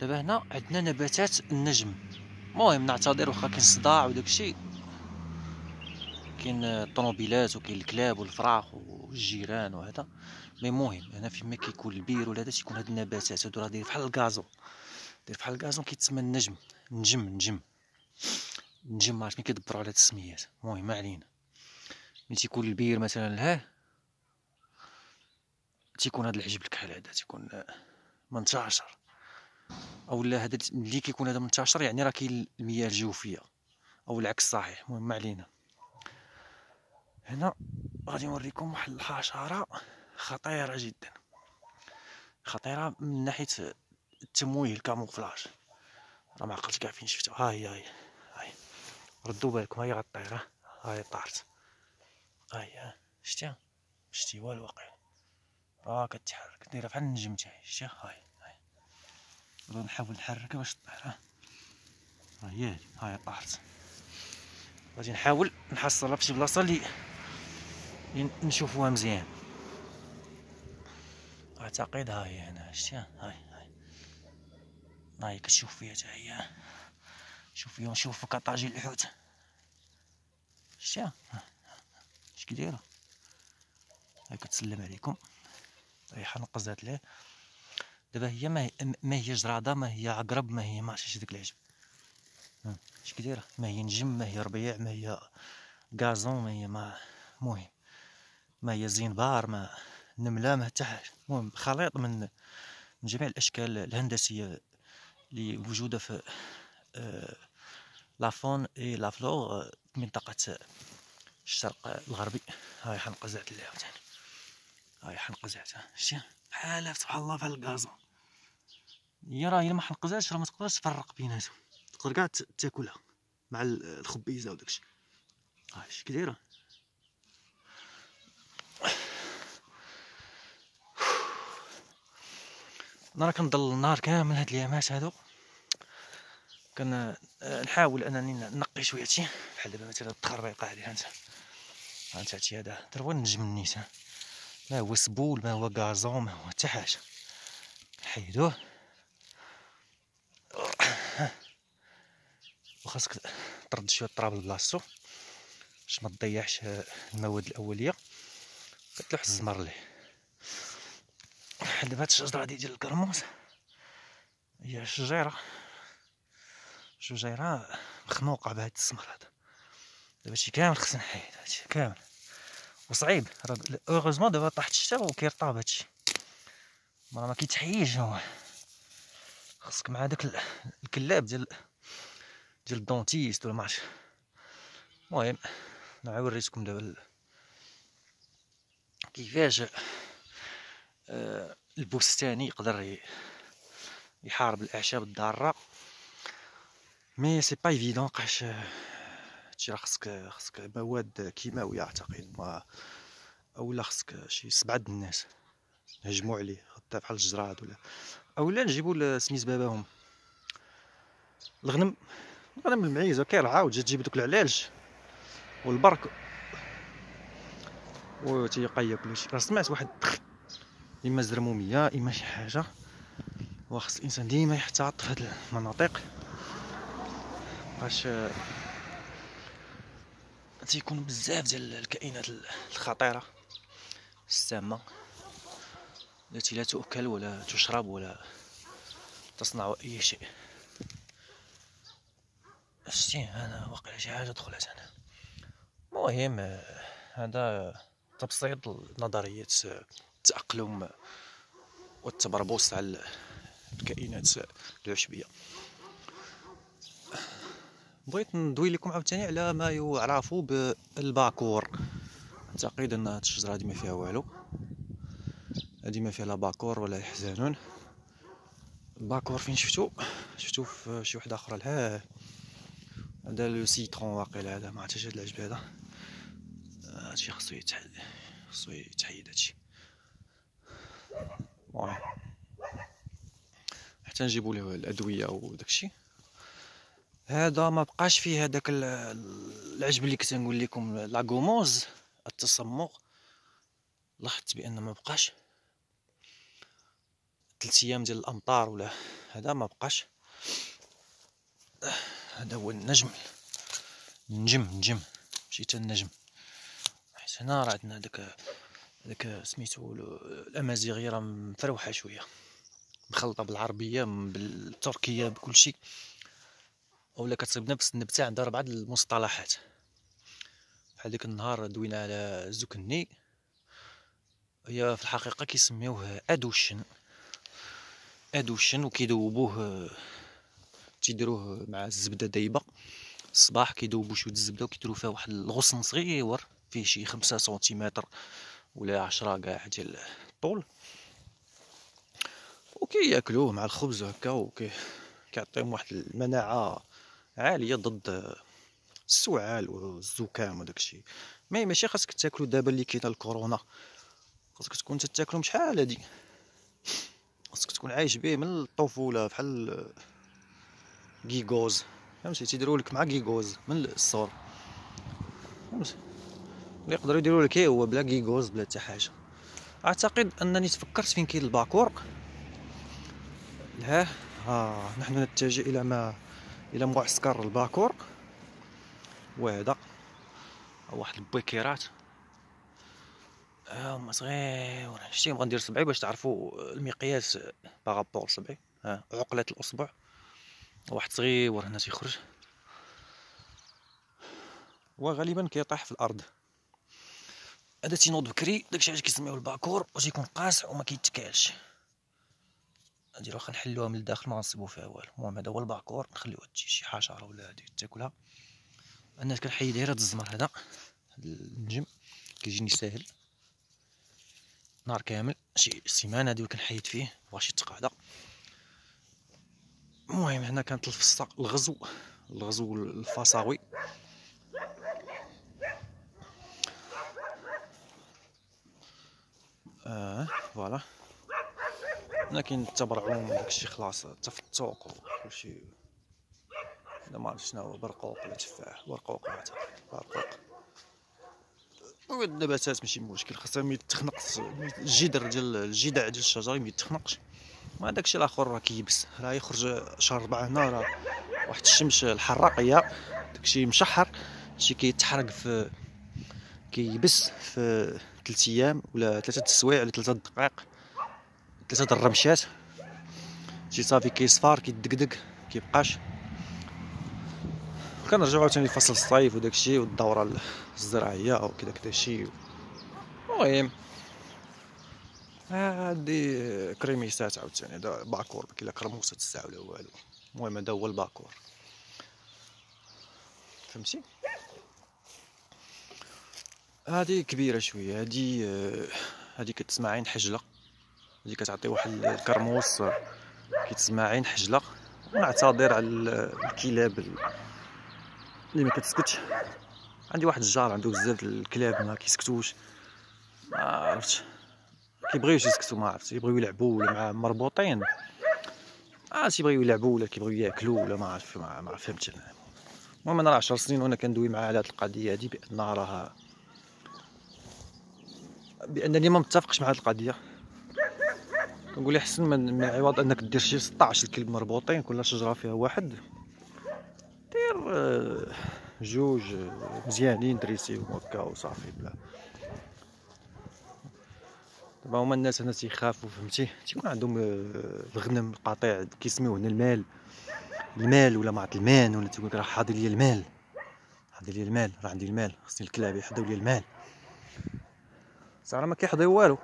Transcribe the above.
دابا هنا عندنا نباتات النجم. المهم نعتذر واخا كاين صداع وداكشي كاين الطوموبيلات وكاين الكلاب والفراخ والجيران وهذا. mais المهم هنا فيما كيكون البير ولا هذا تيكون هاد النباتات. هادو راه داير بحال ال gazon. داير بحال ال gazon كيتسمى النجم. نجم نجم. نجم عرفت كيدبروا على هاد السميات المهم ما علينا. ملي تيكون البير مثلا لهاه تيكون هاد العجب الكحل هذا تيكون منتشر اولا هذا ملي كيكون هذا منتشر يعني راه كاين المياه الجوفية. أو العكس صحيح المهم علينا. هنا غادي نوريكم واحد الحشرة خطيرة جدا. خطيرة من ناحية التمويه الكاموفلاج راه ما عقلتش كاع فين شفتها. ها هي هاي هاي. ردوا بالكم هاي غطير ها هاي طارت. ها. شتيها؟ شتي والو واقع راه كتحرك. دايره بحال النجم تاعي. شتيها هاي هاي. نحاول نحركها باش تطير ها. هي هاي طارت غادي نحاول نحصلها فشي بلاصة اللي نشوفوها مزيان. أعتقد هاي هنا. شتيها هاي هاي. هاي كتشوف فيها حتى هي. شوف فيها نشوف كطاجين الحوت. شتيها اش كدايره هاي كتسلم عليكم. ريحه نقزات ليه؟ دابا هي ما هي ما هي جراده ما هي عقرب ما هي ما عرفتش داك العجب. اش كدايره ما هي نجم ما هي ربيع ما هي غازون ما هي ما مهم. ما هي زينبار ما نملة ما حتى المهم خليط من من جميع الأشكال الهندسية اللي موجودة في آه لافون إي لافلور منطقة الشرق الغربي. هاي حنقه زعت اللي عاوتاني هاي حنقه زعت شتي بحال سبحان الله بحال الكازون هي راه الا ما حنقزاتش راه ما تقدرش تفرق بيناتهم تقدر كاع تاكلها مع الخبيزة وداكشي هاي اش كدايره أنا كنضل النهار كامل هاد الايامات هادو. كنحاول أنني نقي شوية شي. بحال دابا مثلا التخريقه هادي هانت هانت هادشي هذا. هو النجم النيت ما هو سبول ما هو غازون ما هو حتى حاجة. نحيدوه وخاصك ترد شوية التراب لبلاصتو باش ما تضيعش المواد الأولية. كتلوح الزمر ليه. دابا هاد الشجرة هادي ديال الكرموس هي شجيره شجيره مخنوقة بهاد السمر هذا. دابا هادشي كامل خصنا نحيد هادشي كامل. وصعيب. راه heureusement دابا طاحت الشتا وكيرطاب هادشي راه ما كيتحيدش هو خاصك مع داك الكلاب ديال ديال ال dentiste ولا معرفتش المهم أنا وريتكم دابا كيفاش البستاني يقدر يحارب الاعشاب الضاره mais c'est pas évident حقاش هادشي راه خصك خصك مواد كيماويه أعتقد ما أولا خصك شي سبعة الناس نهجمو عليه حتى بحال الجراد ولا. أولا نجيبو سميت باباهم. الغنم الغنم المعيز كيرعى وتجي تجيب دوك العلاج والبرك. و تيبقى ياكل راه سمعت واحد إما زرمومية إما شي حاجة. وخص الإنسان ديما يحتاط في هاد المناطق. باش تيكون بزاف ديال الكائنات الخطيرة. السامة. التي لا تؤكل ولا تشرب ولا تصنع أي شيء. شتي أنا واقع شي حاجة دخلت أنا المهم هذا تبسيط نظرية التأقلم والتبربص على الكائنات العشبية. بغيت ندوي لكم عاوتاني على ما يعرف بالباكور. ان هاد الشجرة هادي ما فيها والو. هادي ما فيها لا باكور ولا يحزنون الباكور فين شفتو؟ شفتو في شي وحدة أخرى. لها هذا le citron واقيلا هذا. ما عرفتش هاد العجب هذا. هادشي خصو يتحيد خصو يتحيد هادشي. حتى نجيبو ليه الأدوية وداكشي. هذا ما بقاش فيه هذاك العجب اللي كنت نقول لكم la gommose التصمغ لاحظت بأن ما بقاش. ثلاث أيام ديال الأمطار ولا هذا ما بقاش. هذا هو النجم. نجم نجم ماشي حتى النجم. حيت هنا راه عندنا داك داك سميتو الامازيغيه راه مفروحة شوية. مخلطة بالعربية بالتركية بكلشي. اولا كتصيب نفس النبتة عندها بعض المصطلحات. بحال ديك النهار دوينا على الزكني هي في الحقيقة كيسميوه أدوشن. أدوشن وكيذوبوه تيديروه مع الزبدة دايبة. الصباح كيذوبوا شوية الزبدة وكيديروا فيها واحد الغصن صغيور فيه شي خمسة سنتيمتر ولا عشرة كاع ديال الطول. وكياكلوه مع الخبز هكا وكي كيعطيهم واحد المناعة عالية ضد السعال والزكام وداك الشيء. mais ماشي خاصك تاكلو دابا اللي كاينة الكورونا. خاصك تكون تاكلهم شحال هادي. خاصك تكون عايش به من الطفولة بحال Guigoz فهمتي؟ تيديروا لك مع Guigoz من الصغر. فهمتي؟ اللي يقدروا يديروا لك هو بلا Guigoz بلا حتى حاجة. أعتقد أنني تفكرت فين كاين الباكور ها ها نحن نتجه إلى ما إلى معسكر الباكور. وهذا واحد البويكيرات هما صغير. شتي نبغى ندير صبعي باش تعرفوا المقياس par rapport صبعي. ها عقلة الأصبع. واحد صغير هنا تيخرج. وغالبا كيطيح في الأرض. هذا تينوض بكري داكشي علاش كيسميوه الباكور وتيكون قاصح وما كيتكالش. هادي واخا نحلوها من الداخل ما غنصيبو فيها والو. المهم هذا هو الباكور نخليوها تجي شي حشره ولا هادي تاكلها. الناس كنحيد غير هاد الزمر هذا النجم كيجيني ساهل. نهار كامل شي سيمانة هادي كنحيد فيه مبغاش يتقاعد المهم هنا كانت الفصه الغزو الغزو الفصاوي آه فوالا. هنا كاين التبرعون داكشي خلاص التوق وكلشي أنا ما عرفتش شنو هو برقوق ولا تفاح برقوق برقوق. النباتات ماشي مشكل خاصها ملي تخنق الجدر ديال الجذع ديال الشجره ملي تخنقش ما داكشي الآخر راه كيبس راه يخرج شهر ربعة هنا راه واحد الشمس الحراقية داكشي مشحر شي كيتحرق في كييبس في ثلاث أيام ولا ثلاثة السوايع ولا ثلاثة دقائق. ثلاثة الرمشات. شي صافي كيصفار كيدقدق كيبقاش كنرجعو عاوتاني لفصل الصيف وداك الشيء والدورة الزراعية وكذا كذا شي المهم هادي كريميسات عاوتاني هذا باكور لا كرموسة تسع ولا والو. المهم هذا هو الباكور. فهمتي؟ هادي كبيرة شوية هادي هادي كتسمى عين حجلة. هادي كتعطي واحد الكرموس كيتسمى عين حجلة ونعتذر على الكلاب اللي ما كتسكتش. عندي واحد الجار عنده بزاف الكلاب ما كيسكتوش. ما عرفتش. كيبغيوش يسكتوا ما عرفتش. يبغيو يلعبوا ولا مع مربوطين. ما تيبغيو يلعبوا ولا كيبغيو ياكلوا ولا ما عرف ما, ما فهمتش أنا. المهم أنا راه 10 سنين وأنا كندوي معاه على هذه القضية هذه بأن راه بانني ما متفقش مع هذه القضية. كنقول احسن من عوض أنك دير شي 16 كلب مربوطين كل شجرة فيها واحد. دير آه، جوج مزيانين دريسيهم هكا وصافي بلا. دابا هما الناس هنا تيخافوا فهمتي؟ تيكون عندهم آه، الغنم القطيع كيسميوه هنا المال. المال ولا عرفت المان ولا تيقول راه حاضر لي المال. حاضر لي المال راه عندي المال خصني الكلاب يحضروا لي المال. صراحة ما كيحضروا والو.